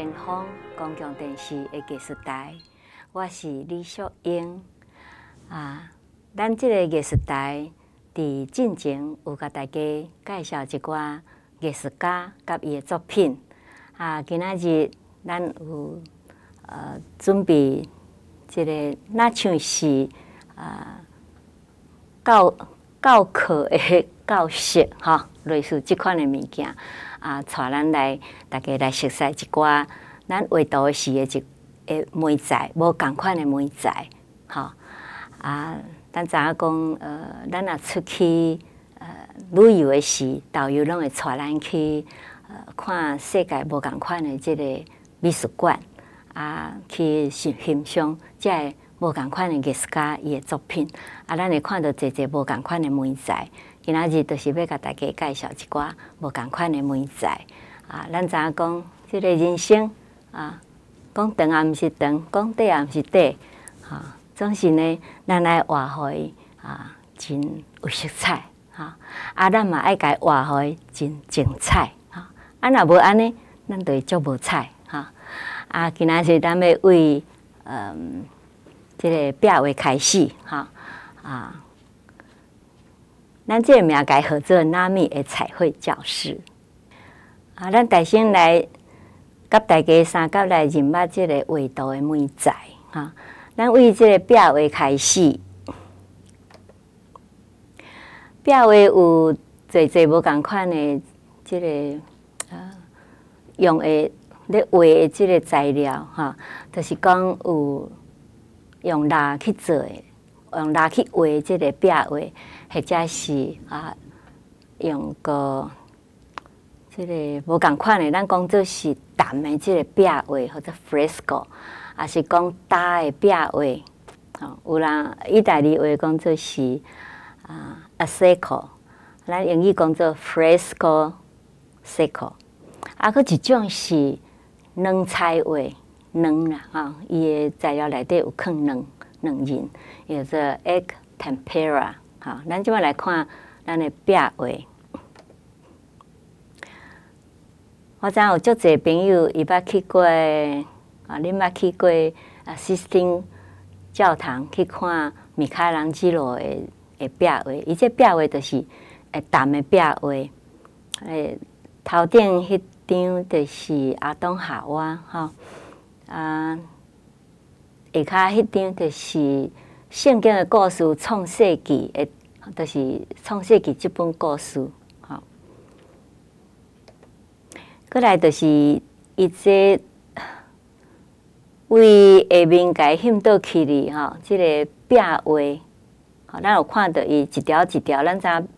前方公共电视的艺术台，我是李淑英。啊，咱这个艺术台伫进前有甲大家介绍一寡艺术家甲伊的作品。啊，今仔日咱有呃准备一个那像是啊教教课的教室 哈，类似即款的物件。啊，带咱来，大家来熟悉一寡咱画图时的一诶美材，无共款的美材，吼啊！咱知影讲，呃，咱若出去呃旅游的时，导游拢会带咱去呃看世界无共款的即个美术馆啊，去欣欣赏即个无共款的艺术家伊的作品啊，咱会看到一一无共款的美材。今仔日就是要甲大家介绍一寡无共款的美材啊！咱知影讲，即个人生啊，讲长也毋是长，讲短也毋是短，哈，总是呢，咱来画互伊啊，真有色彩哈！啊，咱嘛爱甲伊画互伊真精彩哈！啊，若无安尼，咱就会足无彩哈！啊，今仔日咱要为嗯，即个壁画开始哈啊！咱这个名改合作纳米的彩绘教室啊，咱大先来甲大家三角来认捌即个画图的美材哈。咱为即个壁画开始，壁画有侪侪无共款的即个啊用的咧画的即个材料哈，就是讲有用蜡去做的，用蜡去画这个壁画。或者是啊，用个即个无共款的，咱讲做是淡的即个壁画或者 fresco，还是讲大的壁画，哦，有人意大利话讲做是啊 a c c o 咱英语讲做 fresco c c o 啊，佫一种是软彩画，软啦，哈，伊的材料内底有放软软银，叫做 egg tempera。好，咱即摆来看咱的壁画。我知影有足侪朋友伊捌去过啊，恁捌去过啊，西斯汀教堂去看米开朗基罗的的壁画。伊这壁画就是诶淡的壁画。诶，头顶迄张就是阿东夏娃，吼啊，下骹迄张就是。圣经的故事《创世纪》诶，就是《创世纪》这本故事，好。过来就是一只为下面改兴倒去哩，哈，这个壁画，好，咱有看到伊一条一条，咱知影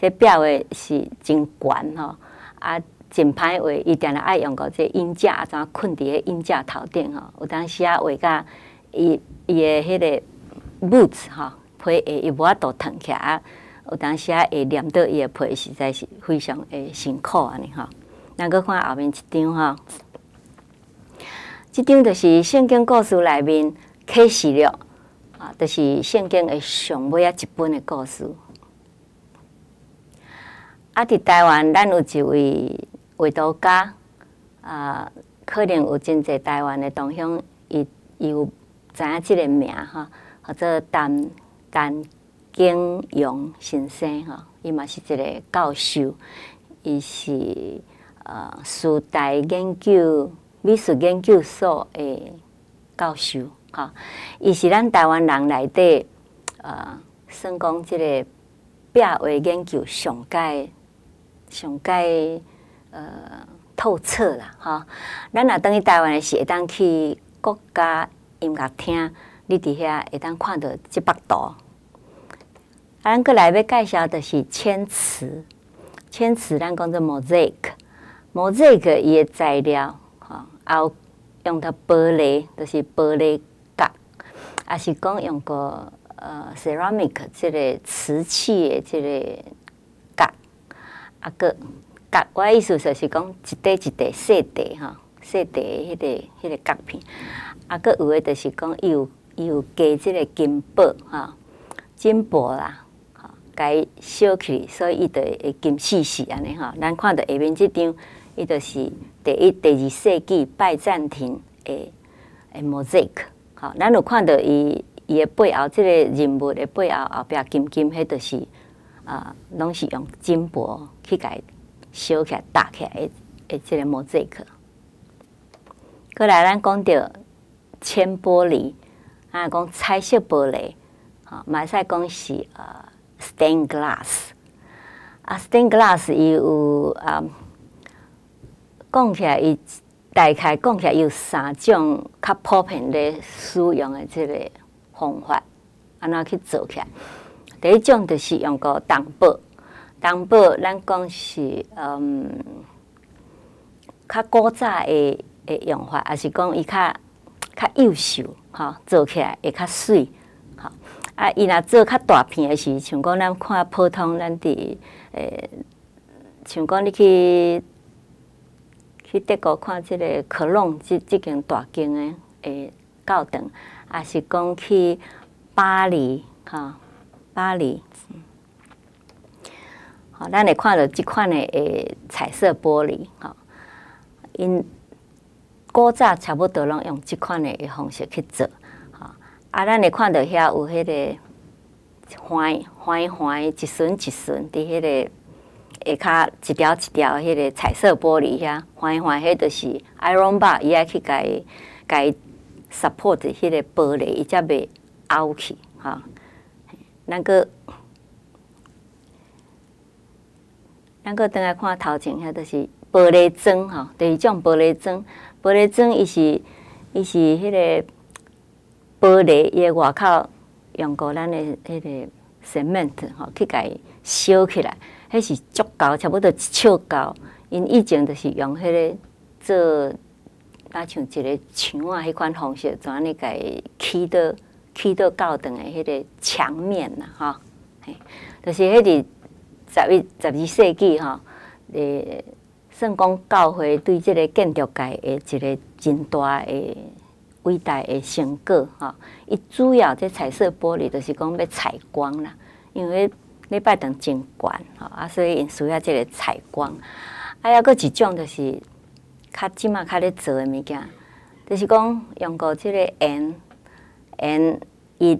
这壁画是真悬吼，啊，真歹画，伊定定爱用个这音架，怎困伫个音架头顶吼，有当时啊画甲伊伊的迄个。boots 哈，皮会伊无法度腾起来，有当时啊会粘到伊的皮，实在是非常诶辛苦安尼哈。咱个看后面一张哈，这张就是圣经故事内面启示录啊，就是圣经的上尾啊一本的故事。啊，伫台湾咱有一位画图家啊，可能有真济台湾的同乡，伊伊有知影即个名哈。或者陈陈景荣先生哈，伊嘛是一个教授，伊是呃苏大研究美术研究所的教授哈，伊是咱台湾人内底呃，算讲即个壁画研究上界上界呃透彻啦哈。咱若等于台湾的时，会当去国家音乐厅。你伫遐会当看到即幅图，咱过来要介绍的是千瓷，千瓷咱讲做 mosaic，mosaic 伊的材料，吼，有用到玻璃，就是玻璃角，也是讲用个呃 ceramic 即个瓷器的即个角，啊个角，我意思就是讲一块一块细块吼，细块迄个迄个角片，啊个有诶就是讲伊有。伊有加即个金箔哈，金箔啦，哈，改烧起，所以伊就会金细细安尼哈。咱看到下面即张伊就是第一、第二世纪拜占庭诶诶 mosaic。好，咱有看到伊伊诶背后即个人物诶背后后壁金金，迄就是啊，拢是用金箔去甲烧起来、搭起来诶诶，即个 mosaic。过来，咱讲到铅玻璃，啊，讲彩色玻璃，好，马赛讲是呃 stained glass。啊，stained glass 伊有啊，讲起来伊大概讲起来有三种较普遍的使用的这个方法，安怎去做起来？第一种就是用个担保，担保咱讲是嗯，较古早的的用法，还是讲伊较较优秀，吼，做起来会较水，吼。啊，伊若做较大片的是，像讲咱看普通咱伫诶，像讲你去去德国看即个科隆即即间大间的诶教堂，也是讲去巴黎哈，巴黎，好，咱会看到即款的诶彩色玻璃，哈，因古早差不多拢用即款的方式去做。啊，咱会看到遐有迄个环环环一顺一顺伫迄个下骹一条一条迄个彩色玻璃遐环环，迄著是 iron bar，伊爱去甲伊甲伊 support 迄个玻璃，伊则袂凹去哈。咱个咱个等下看头前遐，著是玻璃砖吼，第二种玻璃砖，玻璃砖伊是伊是迄个。玻璃伊外口用过咱的迄个 cement 吼，去甲伊烧起来，迄是足够，差不多一尺高。因以前就是用迄个做，啊像一个墙啊，迄款方式，怎尼甲伊起到起到高长的迄个墙面呐，吼，嘿，就是迄个十一十二世纪吼，诶，算讲教会对即个建筑界的一个真大诶。伟大的成果哈！伊主要这彩色玻璃就是讲要采光啦，因为礼拜堂真悬哈啊，所以因需要这个采光。还有个一种就是较即马较咧做的物件，就是讲用过这个圆圆一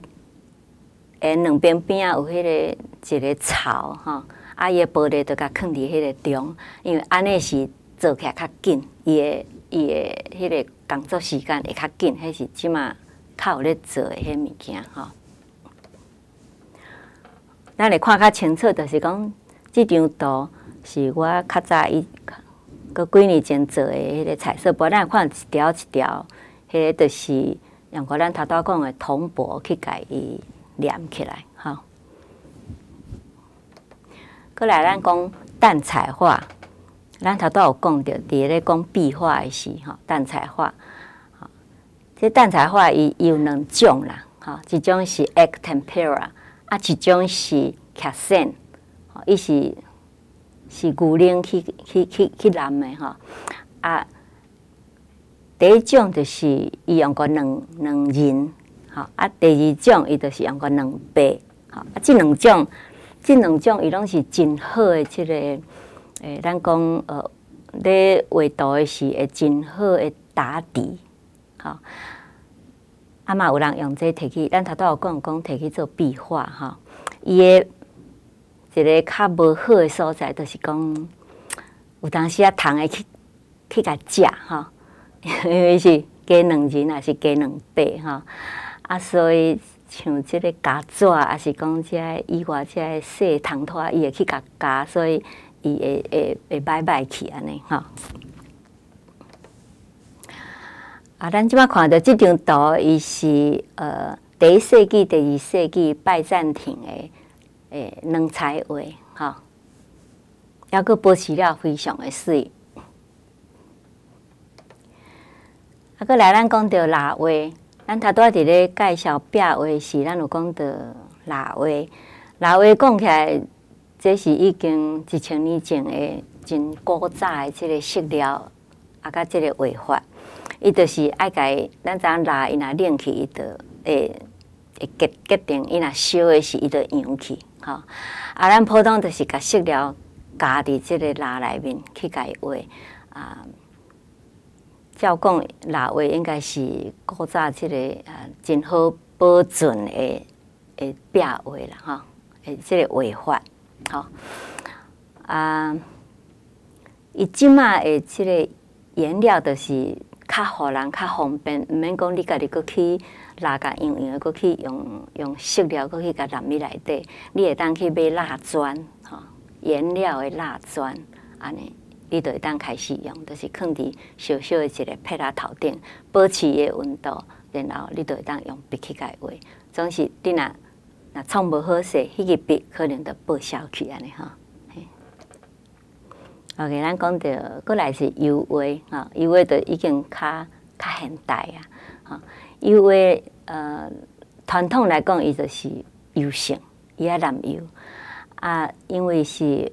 圆两边边啊有迄个一个槽哈，啊伊的玻璃都甲放伫迄个中，因为安尼是做起来较紧，伊的伊的迄个。工作时间会较紧，迄是即马较有咧做诶迄物件吼。咱来看较清楚，就是讲即张图是我较早伊个几年前做诶迄个彩色玻璃，咱看一条一条，迄个就是用过咱头拄讲诶铜箔去甲伊连起来，吼。过来咱讲淡彩画。咱头都有讲着，伫咧讲壁画诶时，吼，淡彩画，吼，这淡彩画伊有两种啦，吼，一种是 egg tempera，啊，一种是 c a s e n 吼，伊是是牛奶去去去去染诶，吼，啊，第一种就是伊用过两两人，吼，啊，第二种伊就是用过两白，吼，啊，即两种，即两种伊拢是真好诶，即个。诶，咱讲呃，咧画图诶时会真好诶打底，吼。啊嘛有人用这摕去，咱头拄有讲讲摕去做壁画，吼。伊诶一个较无好诶所在，就是讲有当时啊，虫会去去甲食，吼，因为是加两人还是加两倍，吼。啊，所以像即个夹纸，还是讲即个以外即个细虫拖，伊会去甲夹，所以。伊会会会摆摆去安尼吼。啊，咱即摆看到即张图，伊是呃第一世纪、第二世纪拜占庭的诶两彩画吼，抑个保持了非常的水。啊，个来咱讲到蜡画，咱头拄仔伫咧介绍壁画时，咱有讲到蜡画，蜡画讲起来。这是已经一千年前的真古早的即个色料，啊，甲即个画法，伊就是爱甲咱知影拉伊若冷去，伊就会会结结定伊若烧的是伊就扬去，吼。啊，咱普通就是甲色料加伫即个蜡内面去甲伊画，啊，照讲蜡画应该是古早即个啊真好保存的的壁画啦，哈，诶，即个画法，吼啊，伊即马的即个颜料都是较互人较方便，毋免讲你家己搁去拉甲用用，搁去用用色料搁去甲染入内底，你会当去买蜡砖，吼，颜料的蜡砖，安尼。你就会当开始用，就是放伫小小的一个撇仔头顶，保持伊的温度，然后你就会当用笔去改画。总是你若若创无好势，迄个笔可能就报销去安尼吼。OK，咱讲到过来是油画，哈，油画就已经较较现代啊，哈，油画呃传统来讲，伊就是油性，伊爱染油啊，因为是。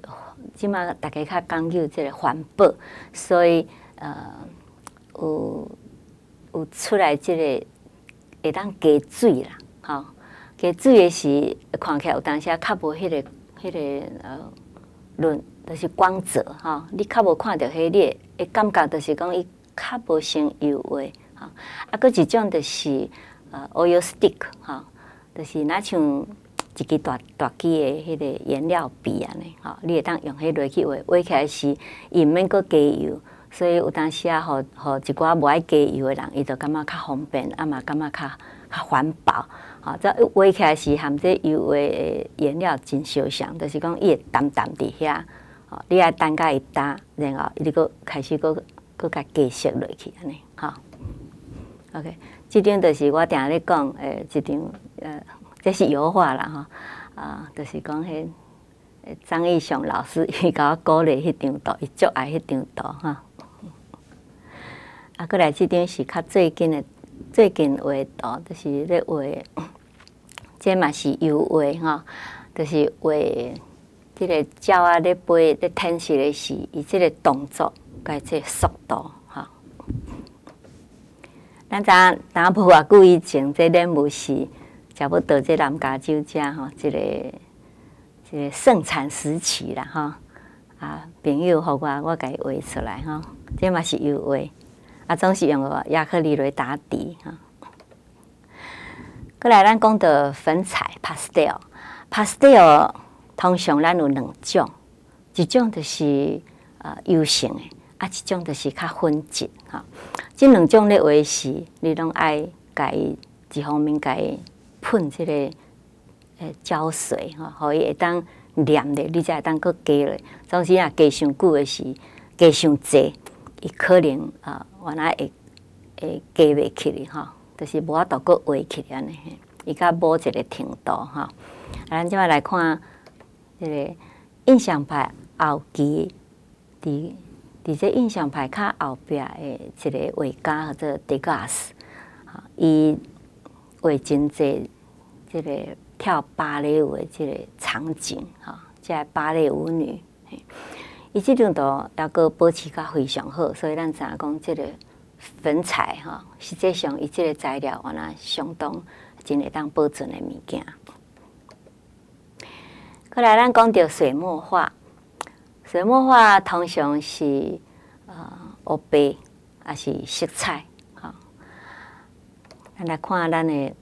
即马大家较讲究即个环保，所以呃有有出来即个会当加水啦，吼。加水的是看起来有当时较无迄个迄个呃论，就是光泽吼，你较无看到迄个，会感觉就是讲伊较无像油画，吼。啊，搁一种就是呃 oil stick，吼，就是若像。一支大大支的迄个颜料笔安尼，吼，你会当用迄落去画，画起来是伊毋免搁加油，所以有当时啊，吼，吼一寡无爱加油的人，伊就感觉较方便，啊嘛感觉较较环保，吼，这画起来是含这油画的颜料真相像，就是讲伊会淡淡伫遐，吼，你爱等甲伊干，然后伊搁开始搁搁甲加色落去安尼，吼，OK，即张就是我定咧讲，诶，一张，呃。这是油画啦，哈啊，就是讲迄张义雄老师 伊甲我鼓励迄张图，伊足爱迄张图哈。啊，过来这张是较最近的最近画图，就是咧画，这嘛是油画哈，就是画这个鸟啊咧飞咧天时的时，伊这个动作甲这速度哈。咱昨昨无偌久以前，这任务是。差不多，这南加州家吼，这个这个盛产时期啦哈啊，朋友互我，我甲伊画出来哈，这嘛是油画，啊，总是用个亚克力来打底哈。过来，咱讲到粉彩 （pastel），pastel 通常咱有两种，一种就是呃油性的，啊，一种就是较粉质哈。这两种咧画是，你拢爱改一方面改。喷这个诶胶水哈，可以会当黏的，你才会当搁加咧。总是啊，加上久的是加上济，伊可能啊，原来会会加袂起哩哈，就是无法度搁画起安尼。伊较无一个程度哈。咱即摆来看这个印象派后期，伫伫这印象派较后壁诶一个画家或者 Degas，伊画真济。这个跳芭蕾舞的这个场景，哈，即芭蕾舞女，伊即张图要个保持甲非常好，所以咱知影讲，这个粉彩哈，实际上伊这个材料原来相当真会当保存的物件。过来，咱讲到水墨画，水墨画通常是呃黑白，还是色彩，哈。咱来看咱的。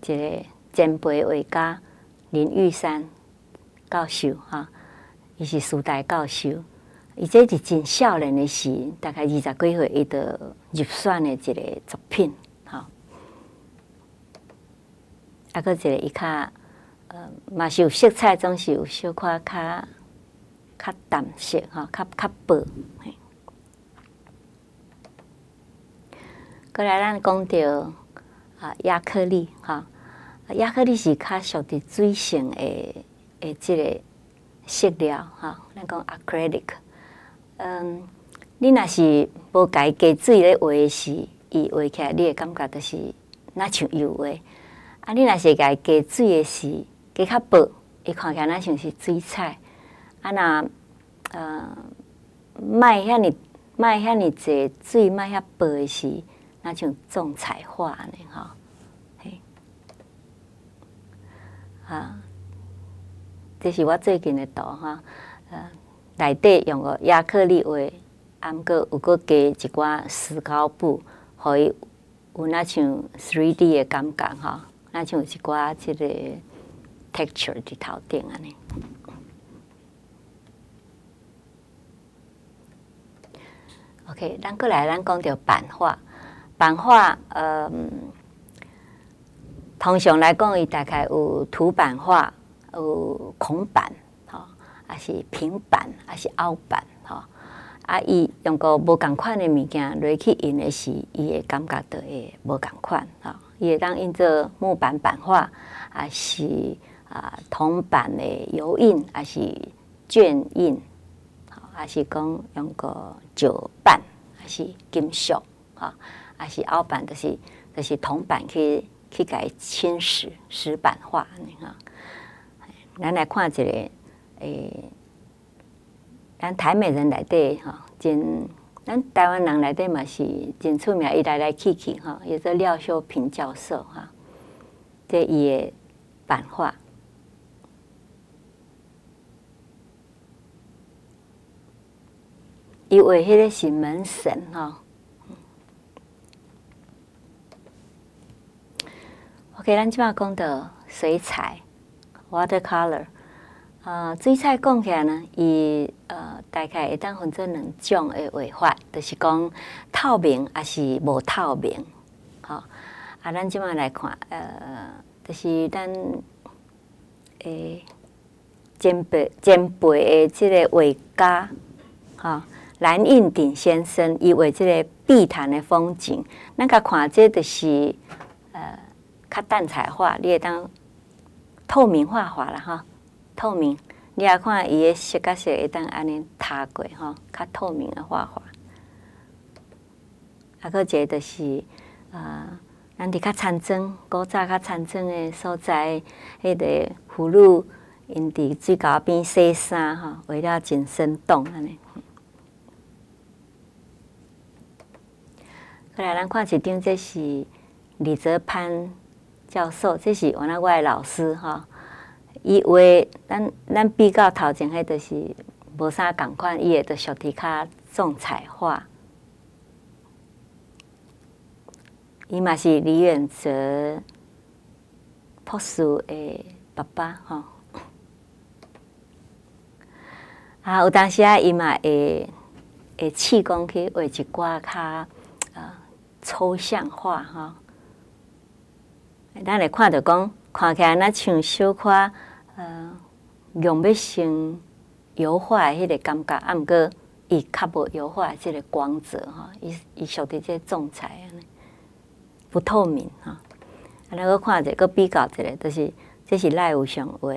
一个前辈画家林玉山教授哈，伊是师大教授，伊这是真少年的时，大概二十几岁，伊就入选的一个作品哈。啊，个一个伊较呃，嘛是有色彩，总是有小可较较淡色哈，较较薄。过来，咱讲到。啊，亚克力哈，亚克力是较属于水性的的即个色料哈。咱讲 acrylic，嗯，你若是无改加水咧画时，伊画起来你会感觉就是那像油画。啊，你若是改加水的时，加较薄，伊看起来若像是水彩。啊，那呃，卖遐尼卖遐尼济水卖遐薄的时。那像种彩画呢，哈，嘿，啊，这是我最近的图哈，呃，内底用个亚克力画啊，毋过有个加一寡石膏布，互伊有那像 three D 的感觉吼，那像一寡即个 texture 伫头顶安尼。OK，咱过来，咱讲着版画。版画，嗯，通常来讲，伊大概有凸版画，有孔版，吼，还是平版，还是凹版，吼。啊，伊用个无共款的物件落去印的是，伊会感觉到会无共款，吼。伊会当印做木板版画，还是啊铜版的油印，还是卷印，还是讲用个石版。是金属，哈，还是凹版，就是就是铜板去去改侵蚀石板画，你看。咱来看一个，诶，咱台美人来底哈，真，咱台湾人来底嘛是真出名，伊来来去去哈，有个廖秀平教授哈，这伊的版画。伊画迄个是门神吼，OK，咱即摆讲到水彩 （watercolor），呃，水彩讲起来呢，伊呃大概会当分做两种的画法，就是讲透明还是无透明，好，啊，咱即摆来看，呃，就是咱诶前辈前辈的即个画家，哈。蓝印鼎先生伊画即个碧潭的风景，咱甲看这就是，较淡彩画，你会当透明画画啦哈，透明，你也看伊的色甲色会当安尼塌过哈，较透明的画画。啊，个一个就是啊，咱伫较残庄，古早较残庄的所在，迄个妇女因伫水沟边洗衫哈，为了真生动安尼。后来咱看一张，这是李泽藩教授，这是我那位老师哈。伊画咱咱比较头前迄，就是无啥共款，伊会着小提卡种彩画。伊嘛是李远哲博士的爸爸哈。啊，有当时啊，伊嘛会会试讲去画一寡较。抽象画哈，咱来看着讲，看起来那像小可呃，用要成油画迄个感觉，啊，毋过伊较无油画即个光泽哈，伊伊属于即个种彩啊，不透明哈。啊，咱个看者个比较一下，就是这是赖有上画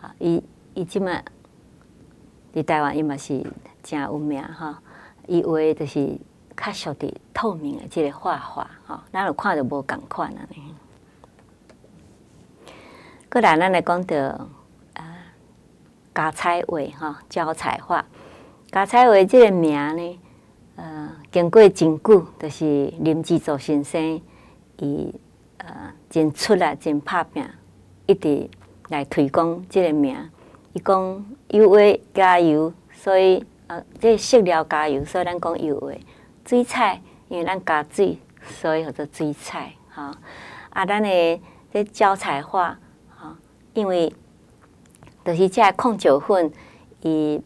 啊，伊伊即满伫台湾伊嘛是诚有名哈，伊画就是。较属于透明的这个画画，吼，咱有看着无共款啊。过来，咱来讲到啊，加彩画，哈，胶彩画。加彩画这个名呢，呃，经过真久，就是林志祖先生，伊呃，真出来，真拍拼，一直来推广这个名。伊讲油画加油，所以呃，这色料加油，所以咱讲油画。水彩，因为咱加水，所以叫做水彩。哈，啊，咱的这胶彩画，因为就是这控酒粉，伊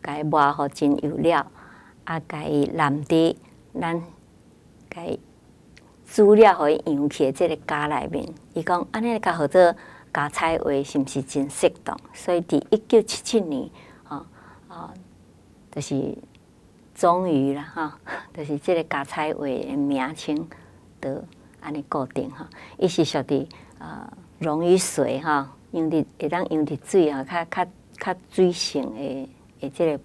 该磨好真油料，啊，该染的，咱该资料可以用起这个家内面。伊讲安尼加合作加彩画是毋是真适当？所以伫一九七七年，啊啊，就是。终于了哈，就是这个加彩画的名称都安尼固定哈。伊是属于呃溶于水哈，用伫会当用伫水哈，较较较水性的诶，即个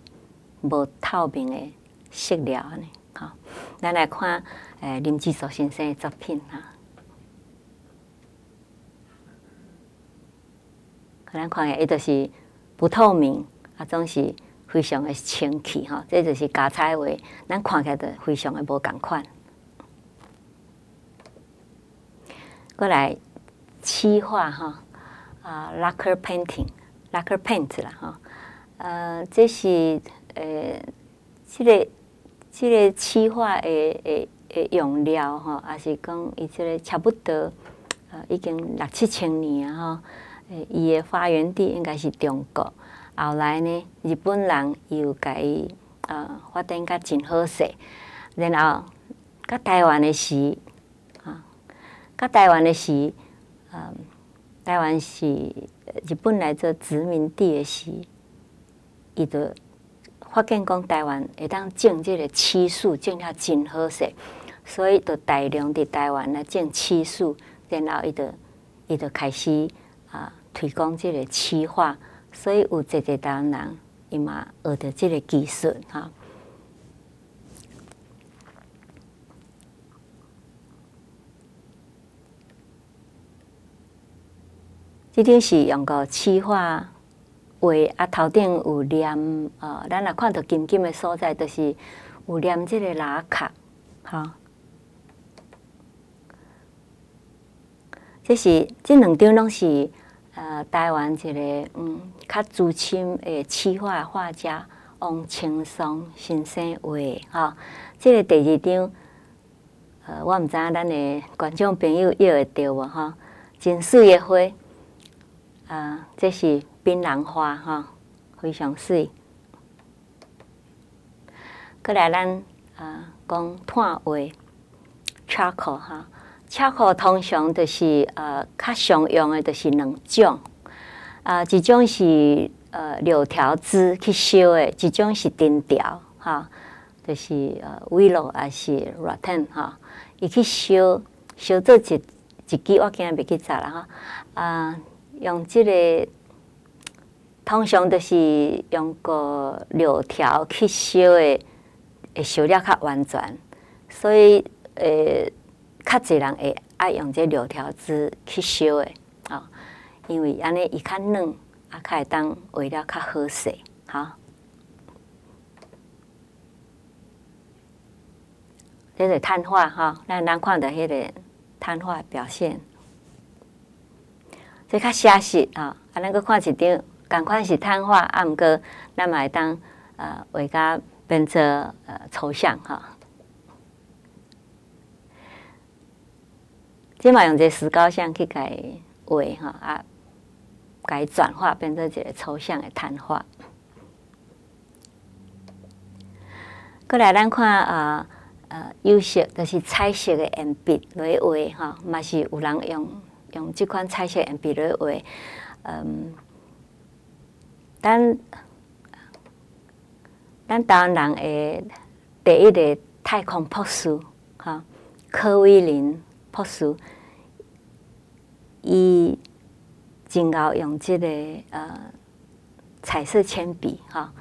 无透明的色料安尼哈。咱来看诶林志祖先生的作品哈，可能看下伊就是不透明啊，总是。非常的清气哈，这就是加彩画，咱看起来都非常的无共款。过来漆画哈，啊，lacquer painting，lacquer paint 啦哈，呃，这是呃，这个即个漆画的的的用料吼，也是讲伊即个差不多呃已经六七千年啊吼，诶，伊的发源地应该是中国。后来呢，日本人又甲伊呃发展甲真好势，然后甲台湾的时啊，甲台湾的时，嗯，台湾是日本来做殖民地的时，伊就。发现讲台湾会当种即个漆树，种了真好势，所以就大量伫台湾来种漆树，然后伊就伊就开始啊推广即个漆画，所以有一个台湾人伊嘛学着即个技术哈。即张是用个漆画。画啊，头顶有念呃，咱若看到金金的所在，就是有念即个拉卡，哈。这是这两张拢是呃台湾一个嗯较资深的漆画画家王青松先生画的哈。这个第二张，呃，我毋知影咱的观众朋友约会到无哈？真水的花，啊，这是。槟榔花哈，非常水。过来咱啊讲炭画，charcoal 哈，charcoal 通常就是呃较常用的，就是两种啊，一种是呃柳条枝去烧的，一种是丁条哈，就是呃 willow 还是 rattan 哈，伊去烧烧做一一支，我今日袂记查了哈啊，用这个。通常都是用个柳条去烧的，会烧了较完全，所以呃，较侪人会爱用这柳条枝去烧的啊，因为安尼伊较软，啊，较会当画了较好势，好。这是碳化哈，咱咱看到迄个碳化表现，这较写实吼，啊，咱个看一张。赶快是碳化，啊，毋过咱嘛会当呃画甲变做呃抽象哈。即嘛用这石膏像去改画哈啊，改转化变做一个抽象的碳化。过来咱看啊呃，有色就是彩色的铅笔来画哈，嘛是有人用用这款彩色铅笔来画，嗯。咱咱台湾人诶第一个太空博士哈，柯威林博士，伊真后用即个呃彩色铅笔哈，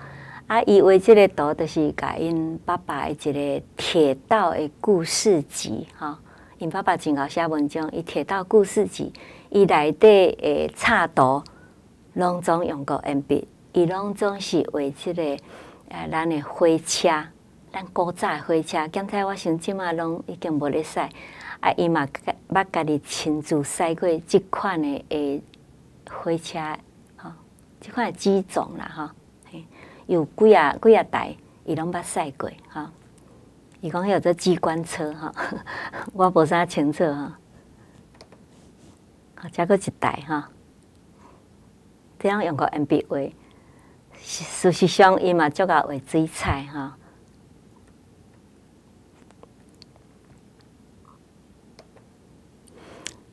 啊，伊画即个图就是甲因爸爸一个铁道诶故事集哈，因爸爸真后写文章，伊铁道故事集，伊内底诶插图，拢总用过鉛笔。伊拢总是为即个诶，咱的火车，咱古早火车，刚才我想即马拢已经无咧使，啊，伊嘛捌家己亲自驶过即款的诶火车，吼，即款机种啦，哈，有几啊几啊台，伊拢捌驶过，哈，伊讲有做机关车，哈，我无啥清楚，哈，好，加个一台，哈，这样用个 M B 画。事实上，伊嘛足够画水彩哈。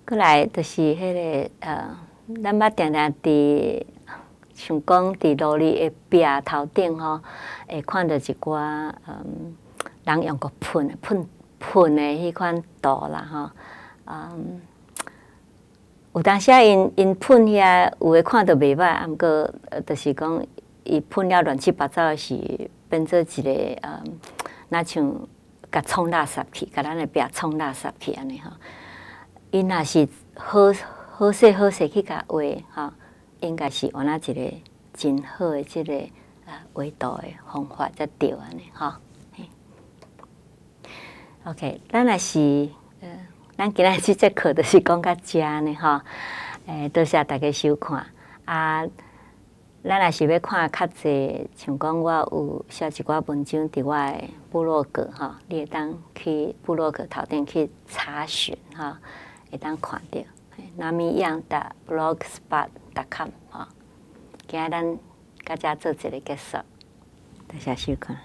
过来就是迄个呃，咱捌定定伫想讲伫路里的壁头顶吼，会看到一寡嗯，人用个喷喷喷的迄款刀啦吼，嗯，有当时因因喷遐有诶看到袂歹，啊，毋过就是讲。伊喷了乱七八糟的是变做一个呃，那像甲冲垃圾去，甲咱的壁冲垃圾去安尼吼。因若是好好势好势去甲画吼，应该是我那一个真好的即个呃画图的方法才对安尼吼。OK，咱也是，咱今日即节课就是讲到遮呢吼，诶，多谢大家收看啊。咱也是要看较济，像讲我有写一寡文章伫我诶部落格吼，你会当去部落格头顶去查询吼，会当看着。南米样的 blogspot.com 吼，今日咱甲遮做一个结束，多谢收看。